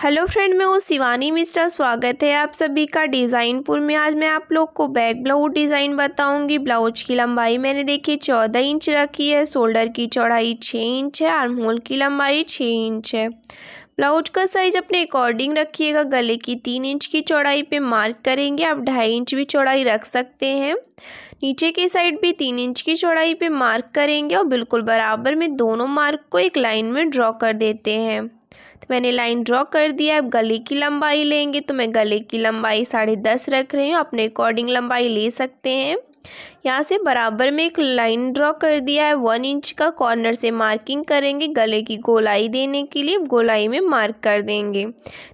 Hello friend, मैं हूँ शिवानी मिश्रा स्वागत है आप सभी का डिज़ाइनपुर में। आज मैं आप लोग को बैक ब्लाउज डिज़ाइन बताऊँगी। ब्लाउज की लंबाई मैंने देखी, चौदह इंच रखी है। शोल्डर की चौड़ाई छः इंच है आर्म होल की लंबाई छः इंच है। ब्लाउज का साइज़ अपने अकॉर्डिंग रखिएगा। गले की तीन इंच की चौड़ाई पे मार्क करेंगे। आप ढाई इंच भी चौड़ाई रख सकते हैं। नीचे की साइड भी तीन इंच की चौड़ाई पे मार्क करेंगे और बिल्कुल बराबर में दोनों मार्क को एक लाइन में ड्रॉ कर देते हैं। तो मैंने लाइन ड्रॉ कर दिया अब गले की लंबाई लेंगे। तो मैं गले की लंबाई साढ़े दस रख रही हूँ, अपने अकॉर्डिंग लंबाई ले सकते हैं। यहाँ से बराबर में एक लाइन ड्रॉ कर दिया है, वन इंच का कॉर्नर से मार्किंग करेंगे गले की गोलाई देने के लिए, गोलाई में मार्क कर देंगे।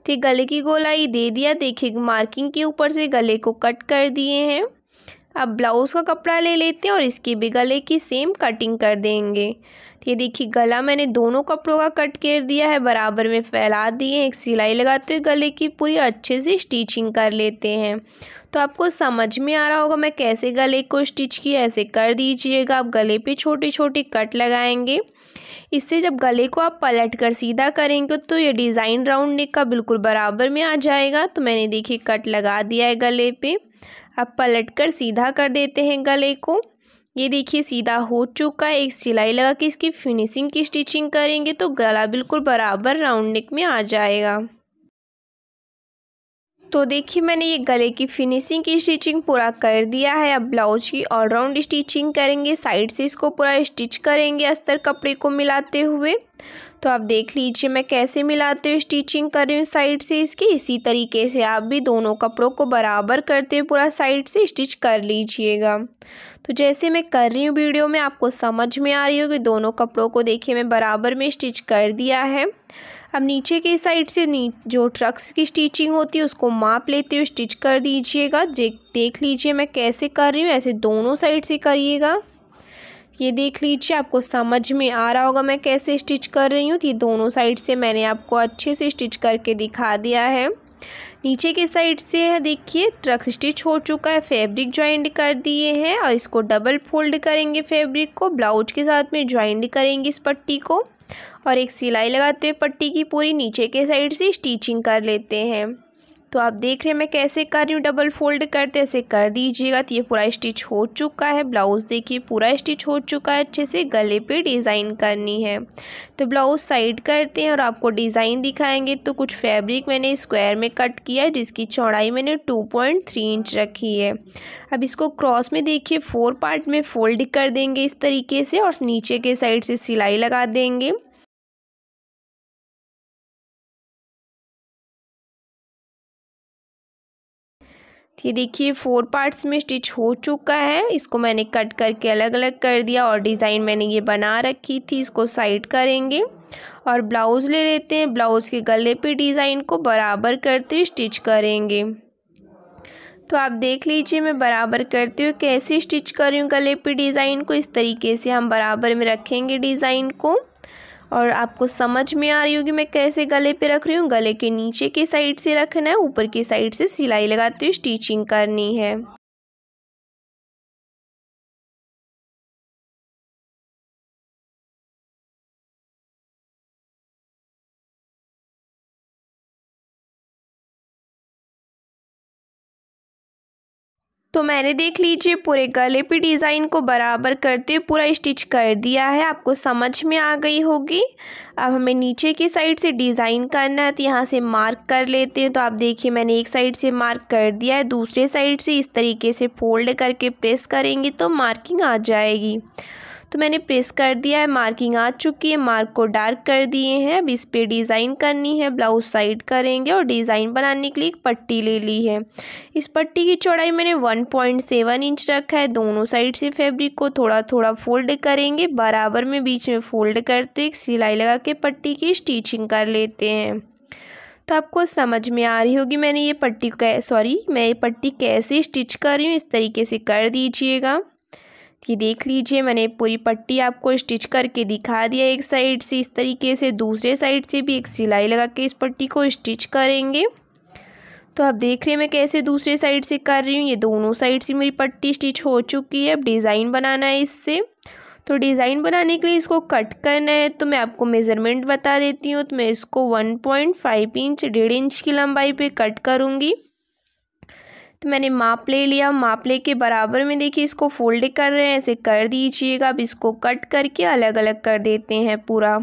तो गले की गोलाई दे दिया, देखिए मार्किंग के ऊपर से गले को कट कर दिए हैं। अब ब्लाउज़ का कपड़ा ले लेते हैं और इसकी भी गले की सेम कटिंग कर देंगे। ये देखिए, गला मैंने दोनों कपड़ों का कट कर दिया है, बराबर में फैला दिए एक सिलाई लगाते हुए गले की पूरी अच्छे से स्टिचिंग कर लेते हैं। तो आपको समझ में आ रहा होगा मैं कैसे गले को स्टिच किया, ऐसे कर दीजिएगा, आप गले पे छोटे छोटे कट लगाएँगे। इससे जब गले को आप पलट कर सीधा करेंगे तो ये डिज़ाइन राउंड नेक का बिल्कुल बराबर में आ जाएगा। तो मैंने देखिए, कट लगा दिया है गले पे। अब पलट कर सीधा कर देते हैं गले को। ये देखिए, सीधा हो चुका है। एक सिलाई लगा के इसकी फिनिशिंग की स्टिचिंग करेंगे तो गला बिल्कुल बराबर राउंड नेक में आ जाएगा। तो देखिए, मैंने ये गले की फिनिशिंग की स्टिचिंग पूरा कर दिया है। अब ब्लाउज की ऑलराउंड स्टिचिंग करेंगे। साइड से इसको पूरा स्टिच करेंगे अस्तर कपड़े को मिलाते हुए। तो आप देख लीजिए, मैं कैसे मिलाते हुए स्टिचिंग कर रही हूँ साइड से इसकी। इसी तरीके से आप भी दोनों कपड़ों को बराबर करते हुए पूरा साइड से स्टिच कर लीजिएगा। तो जैसे मैं कर रही हूँ वीडियो में, आपको समझ में आ रही होगी, दोनों कपड़ों को देखिए, मैं बराबर में स्टिच कर दिया है। अब नीचे की साइड से नी, जो ट्रक्स की स्टिचिंग होती है, उसको माप लेते हुए स्टिच कर दीजिएगा। देख लीजिए मैं कैसे कर रही हूँ, ऐसे दोनों साइड से करिएगा। ये देख लीजिए, आपको समझ में आ रहा होगा मैं कैसे स्टिच कर रही हूँ। तो ये दोनों साइड से मैंने आपको अच्छे से स्टिच करके दिखा दिया है। नीचे के साइड से है, देखिए ट्रक स्टिच हो चुका है, फैब्रिक ज्वाइंट कर दिए हैं और इसको डबल फोल्ड करेंगे फैब्रिक को। ब्लाउज के साथ में ज्वाइंट करेंगे इस पट्टी को और एक सिलाई लगाते हुए पट्टी की पूरी नीचे के साइड से स्टिचिंग कर लेते हैं। तो आप देख रहे हैं मैं कैसे कर रही हूँ डबल फोल्ड करते, ऐसे कर दीजिएगा। तो ये पूरा स्टिच हो चुका है। ब्लाउज़ देखिए, पूरा स्टिच हो चुका है। अच्छे से गले पे डिज़ाइन करनी है। तो ब्लाउज़ साइड करते हैं और आपको डिज़ाइन दिखाएँगे। तो कुछ फैब्रिक मैंने स्क्वायर में कट किया है, जिसकी चौड़ाई मैंने टू पॉइंट थ्री इंच रखी है। अब इसको क्रॉस में देखिए फोर पार्ट में फोल्ड कर देंगे इस तरीके से और नीचे के साइड से सिलाई लगा देंगे। ये देखिए फोर पार्ट्स में स्टिच हो चुका है। इसको मैंने कट करके अलग अलग कर दिया और डिज़ाइन मैंने ये बना रखी थी। इसको साइड करेंगे और ब्लाउज़ ले लेते हैं। ब्लाउज़ के गले पे डिज़ाइन को बराबर करते हुए स्टिच करेंगे। तो आप देख लीजिए, मैं बराबर करते हुए कैसे स्टिच कर रही हूँ गले पे डिज़ाइन को। इस तरीके से हम बराबर में रखेंगे डिज़ाइन को। और आपको समझ में आ रही होगी मैं कैसे गले पे रख रही हूँ। गले के नीचे के साइड से रखना है, ऊपर की साइड से सिलाई लगाते हुए स्टिचिंग करनी है। तो मैंने देख लीजिए, पूरे गले पे डिज़ाइन को बराबर करते हुए पूरा स्टिच कर दिया है। आपको समझ में आ गई होगी। अब हमें नीचे की साइड से डिज़ाइन करना है तो यहाँ से मार्क कर लेते हैं। तो आप देखिए, मैंने एक साइड से मार्क कर दिया है, दूसरे साइड से इस तरीके से फोल्ड करके प्रेस करेंगे तो मार्किंग आ जाएगी। तो मैंने प्रेस कर दिया है, मार्किंग आ चुकी है, मार्क को डार्क कर दिए हैं। अब इस पर डिज़ाइन करनी है, ब्लाउज साइड करेंगे और डिज़ाइन बनाने के लिए एक पट्टी ले ली है। इस पट्टी की चौड़ाई मैंने वन पॉइंट सेवन इंच रखा है। दोनों साइड से फैब्रिक को थोड़ा थोड़ा फोल्ड करेंगे, बराबर में बीच में फोल्ड करते सिलाई लगा के पट्टी की स्टिचिंग कर लेते हैं। तो आपको समझ में आ रही होगी मैंने ये पट्टी सॉरी, मैं ये पट्टी कैसे स्टिच कर रही हूँ, इस तरीके से कर दीजिएगा। ये देख लीजिए, मैंने पूरी पट्टी आपको स्टिच करके दिखा दिया एक साइड से। इस तरीके से दूसरे साइड से भी एक सिलाई लगा के इस पट्टी को स्टिच करेंगे। तो आप देख रहे हैं मैं कैसे दूसरे साइड से कर रही हूँ। ये दोनों साइड से मेरी पट्टी स्टिच हो चुकी है। अब डिज़ाइन बनाना है इससे। तो डिज़ाइन बनाने के लिए इसको कट करना है। तो मैं आपको मेज़रमेंट बता देती हूँ। तो मैं इसको वन पॉइंट फाइव इंच, डेढ़ इंच की लंबाई पे कट करूँगी। तो मैंने माप ले लिया। माप ले के बराबर में देखिए इसको फोल्ड कर रहे हैं। ऐसे कर दीजिएगा। अब इसको कट करके अलग अलग कर देते हैं पूरा।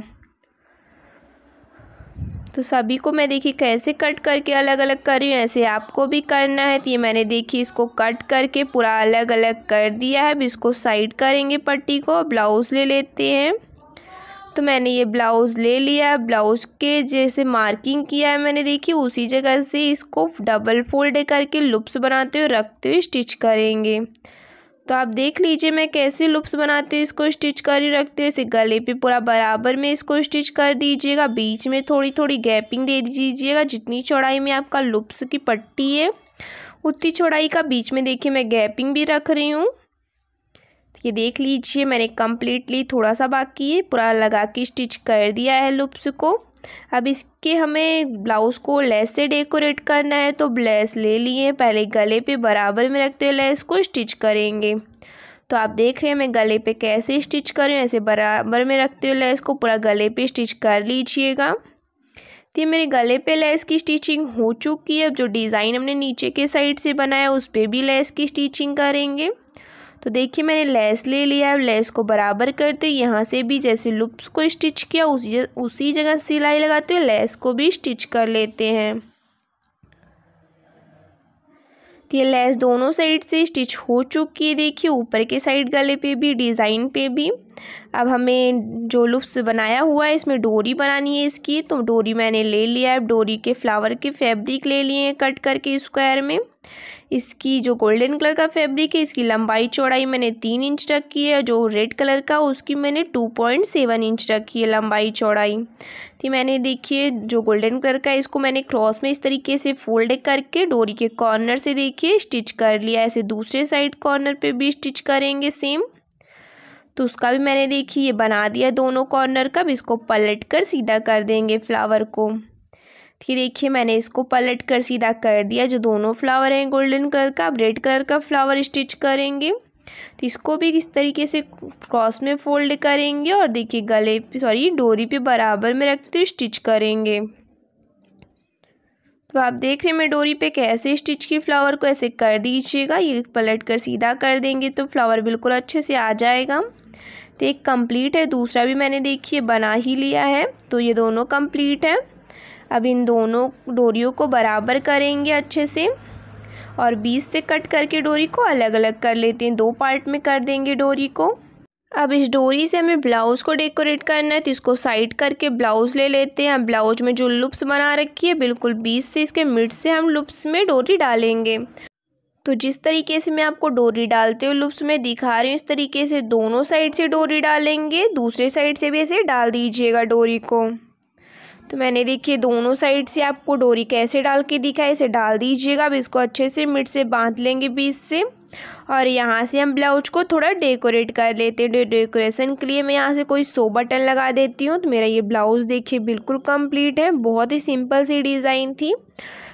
तो सभी को मैं देखिए कैसे कट करके अलग अलग कर रही हूँ। ऐसे आपको भी करना है। तो ये मैंने देखी इसको कट करके पूरा अलग अलग कर दिया है। अब इसको साइड करेंगे पट्टी को। ब्लाउज़ ले लेते हैं। तो मैंने ये ब्लाउज़ ले लिया, ब्लाउज़ के जैसे मार्किंग किया है मैंने देखी उसी जगह से इसको डबल फोल्ड करके लुप्स बनाते हुए रखते हुए स्टिच करेंगे। तो आप देख लीजिए मैं कैसे लुप्स बनाते हुए इसको स्टिच कर ही रखते हुए इसे गले पे पूरा बराबर में इसको स्टिच कर दीजिएगा, बीच में थोड़ी थोड़ी गैपिंग दे दीजिएगा, जितनी चौड़ाई में आपका लुप्स की पट्टी है, उतनी चौड़ाई का बीच में देखिए मैं गैपिंग भी रख रही हूँ। ये देख लीजिए, मैंने कम्प्लीटली थोड़ा सा बाकी है, पूरा लगा के स्टिच कर दिया है लुप्स को। अब इसके हमें ब्लाउज़ को लेस से डेकोरेट करना है तो लेस ले लिए, पहले गले पे बराबर में रखते हुए लेस को स्टिच करेंगे। तो आप देख रहे हैं, मैं गले पे कैसे स्टिच करें, ऐसे बराबर में रखते हुए लेस को पूरा गले पे स्टिच कर लीजिएगा। तो ये मेरे गले पे लेस की स्टिचिंग हो चुकी है, अब जो डिज़ाइन हमने नीचे के साइड से बनाया, उस पर भी लेस की स्टिचिंग करेंगे। तो देखिए मैंने लेस ले लिया है, लेस को बराबर करते हुए यहाँ से भी जैसे लुप्स को स्टिच किया, उसी उसी जगह सिलाई लगाते हुए लेस को भी स्टिच कर लेते हैं। तो ये लेस दोनों साइड से स्टिच हो चुकी है, देखिए, ऊपर के साइड गले पे भी, डिज़ाइन पे भी। अब हमें जो लुप्स बनाया हुआ है, इसमें डोरी बनानी है इसकी। तो डोरी मैंने ले लिया है। डोरी के फ्लावर के फैब्रिक ले लिए हैं कट करके स्क्वायर में। इसकी जो गोल्डन कलर का फैब्रिक है, इसकी लंबाई चौड़ाई मैंने तीन इंच रखी है। जो रेड कलर का, उसकी मैंने टू पॉइंट सेवन इंच रखी है लंबाई चौड़ाई। तो मैंने देखिए, जो गोल्डन कलर का है, इसको मैंने क्रॉस में इस तरीके से फोल्ड करके डोरी के कॉर्नर से देखिए, स्टिच कर लिया ऐसे दूसरे साइड कॉर्नर पे भी स्टिच करेंगे, सेम। तो उसका भी मैंने देखी, ये बना दिया दोनों कॉर्नर का भी इसको पलट कर सीधा कर देंगे फ्लावर को। ये देखिए, मैंने इसको पलट कर सीधा कर दिया, जो दोनों फ्लावर हैं गोल्डन कलर का, अब रेड कलर का फ्लावर स्टिच करेंगे। तो इसको भी इस तरीके से क्रॉस में फोल्ड करेंगे और देखिए, गले पे सॉरी डोरी पे बराबर में रखते हुए स्टिच करेंगे। तो आप देख रहे हैं, मैं डोरी पे कैसे स्टिच की फ्लावर को ऐसे कर दीजिएगा, ये पलट कर सीधा कर देंगे तो फ्लावर बिल्कुल अच्छे से आ जाएगा। तो एक कंप्लीट है, दूसरा भी मैंने देखिए बना ही लिया है तो ये दोनों कंप्लीट है। अब इन दोनों डोरियों को बराबर करेंगे अच्छे से और बीस से कट करके डोरी को अलग अलग कर लेते हैं, दो पार्ट में कर देंगे डोरी को। अब इस डोरी से हमें ब्लाउज़ को डेकोरेट करना है तो इसको साइड करके ब्लाउज़ ले लेते हैं। ब्लाउज में जो लुप्स बना रखी है, बिल्कुल बीस से इसके मिड से हम लुप्स में डोरी डालेंगे। तो जिस तरीके से मैं आपको डोरी डालते हुए लुप्स में दिखा रही हूँ, इस तरीके से दोनों साइड से डोरी डालेंगे, दूसरे साइड से भी ऐसे डाल दीजिएगा डोरी को। तो मैंने देखिए दोनों साइड से आपको डोरी कैसे डाल के दिखा इसे डाल दीजिएगा। अब इसको अच्छे से मिट से बाँध लेंगे बीच से। और यहाँ से हम ब्लाउज को थोड़ा डेकोरेट कर लेते हैं। डेकोरेशन के लिए मैं यहाँ से कोई सो बटन लगा देती हूँ। तो मेरा ये ब्लाउज़ देखिए बिल्कुल कंप्लीट है। बहुत ही सिंपल सी डिज़ाइन थी।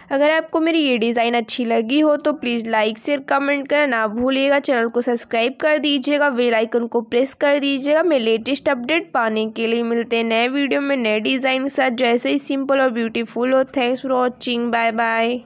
अगर आपको मेरी ये डिज़ाइन अच्छी लगी हो तो प्लीज़ लाइक, शेयर, कमेंट करना ना भूलिएगा। चैनल को सब्सक्राइब कर दीजिएगा। बेल आइकन को प्रेस कर दीजिएगा। मैं लेटेस्ट अपडेट पाने के लिए मिलते हैं नए वीडियो में नए डिज़ाइन के साथ। जैसे ही सिंपल और ब्यूटीफुल हो। Thanks for watching bye bye